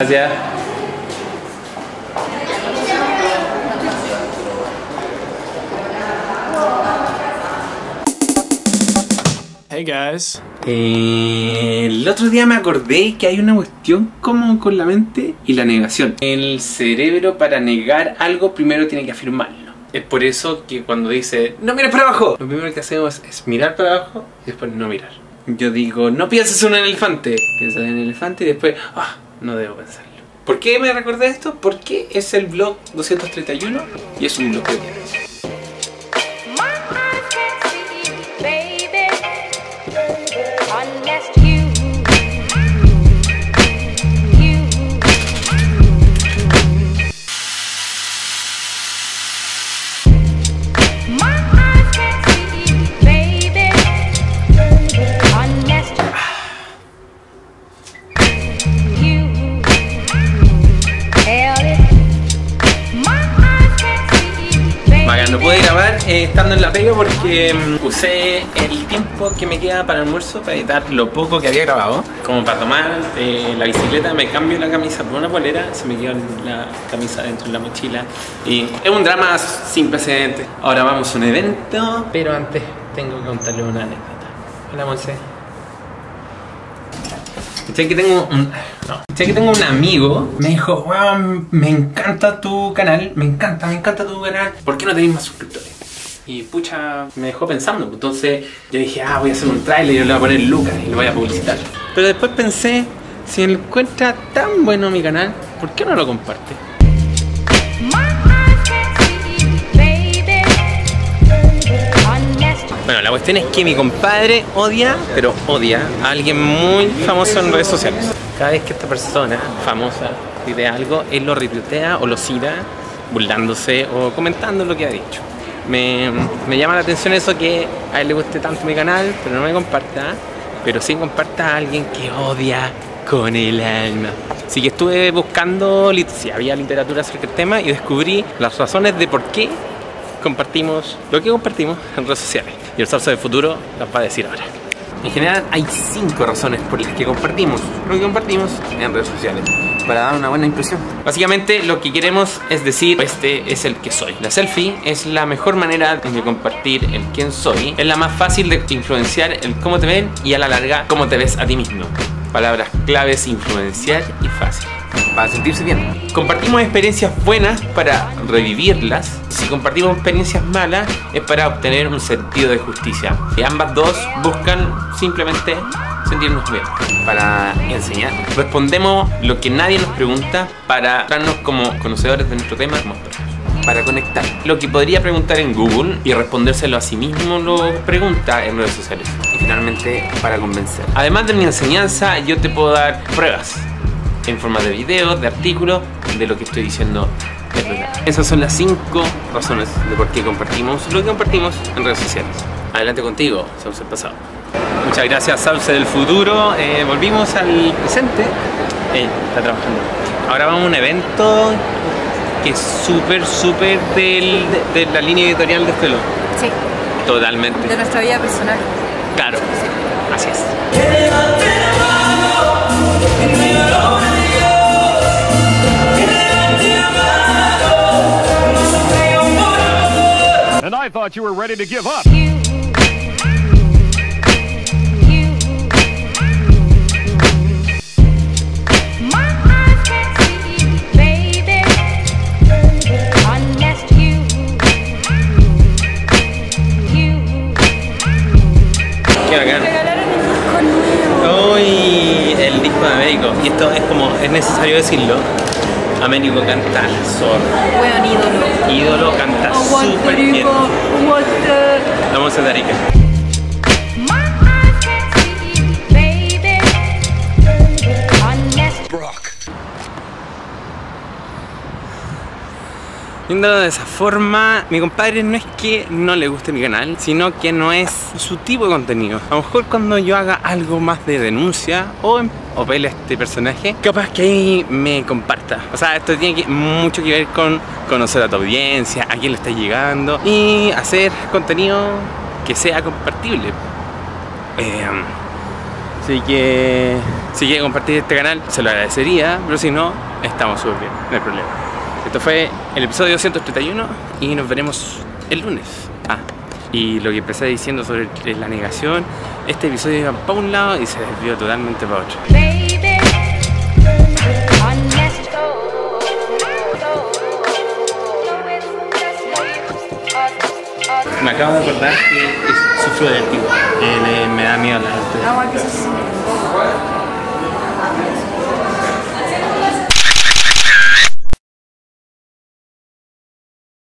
Gracias. Hey guys. Eh, el otro día me acordé que hay una cuestión como con la mente y la negación. El cerebro para negar algo primero tiene que afirmarlo. Es por eso que cuando dice no mires para abajo, lo primero que hacemos es mirar para abajo y después no mirar. Yo digo no pienses en un elefante, piensas en el elefante y después ah, no debo pensarlo. ¿Por qué me recordé esto? Porque es el blog 231 y es un blog de no pude grabar eh, estando en la pega porque mm, usé el tiempo que me queda para el almuerzo para editar lo poco que había grabado. Como para tomar eh, la bicicleta, me cambio la camisa por una polera, se me quedó la camisa dentro de la mochila. Y es un drama sin precedentes. Ahora vamos a un evento, pero antes tengo que contarle una anécdota. Hola, Monse. ¿Cachai que tengo un... No. ¿Cachai que tengo un amigo? Me dijo, weón, me encanta tu canal, me encanta, me encanta tu canal. ¿Por qué no tenéis más suscriptores? Y pucha, me dejó pensando. Entonces yo dije, ah, voy a hacer un trailer y le voy a poner Lucas y lo voy a publicitar. Pero después pensé, si encuentra tan bueno mi canal, ¿por qué no lo comparte? My Bueno, la cuestión es que mi compadre odia, pero odia a alguien muy famoso en redes sociales. Cada vez que esta persona famosa pide algo, él lo retuitea o lo cita, burlándose o comentando lo que ha dicho. Me, me llama la atención eso que a él le guste tanto mi canal, pero no me comparta, pero sí comparta a alguien que odia con el alma. Así que estuve buscando si había literatura acerca del tema y descubrí las razones de por qué compartimos lo que compartimos en redes sociales. Y el Salsa del Futuro las va a decir ahora. En general hay cinco razones por las que compartimos lo que compartimos en redes sociales para dar una buena impresión. Básicamente lo que queremos es decir, este es el que soy. La selfie es la mejor manera de compartir el quién soy. Es la más fácil de influenciar el cómo te ven y a la larga cómo te ves a ti mismo. Palabras claves, influenciar y fácil para sentirse bien. Compartimos experiencias buenas para revivirlas. Si compartimos experiencias malas es para obtener un sentido de justicia. Y ambas dos buscan simplemente sentirnos bien. Para enseñar. Respondemos lo que nadie nos pregunta para darnos como conocedores de nuestro tema. mostrarnos. Para conectar. Lo que podría preguntar en Google y respondérselo a sí mismo lo pregunta en redes sociales. Y finalmente para convencer. Además de mi enseñanza, yo te puedo dar pruebas en forma de videos, de artículos, de lo que estoy diciendo es verdad. Esas son las cinco razones de por qué compartimos lo que compartimos en redes sociales. Adelante contigo, Sauce del pasado. Muchas gracias, Sauce del futuro. Eh, volvimos al presente. Eh, está trabajando. Ahora vamos a un evento que es súper, súper del- de, de la línea editorial de este blog. Sí, Totalmente. de nuestra vida personal. Claro. Así es. I thought you were ready to give up. you. Hoy el disco de Américo, y esto es como, es necesario decirlo, Américo canta la zorra. Buen ídolo. Ídolo canta súper bien. Vamos a dar Viéndolo de esa forma, mi compadre no es que no le guste mi canal, sino que no es su tipo de contenido. A lo mejor cuando yo haga algo más de denuncia o, pele a este personaje, capaz que ahí me comparta. O sea, esto tiene mucho que ver con conocer a tu audiencia, a quién le estás llegando y hacer contenido que sea compartible. Así que Si quiere compartir este canal, se lo agradecería, pero si no, estamos súper bien, no hay problema. Esto fue el episodio 231 y nos veremos el lunes. Ah, y lo que empecé diciendo sobre la negación, este episodio iba para un lado y se desvió totalmente para otro. Baby, Me acabo de acordar que sufro de vértigo. Eh, me, da miedo la se